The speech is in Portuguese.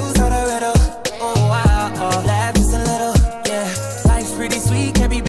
usar a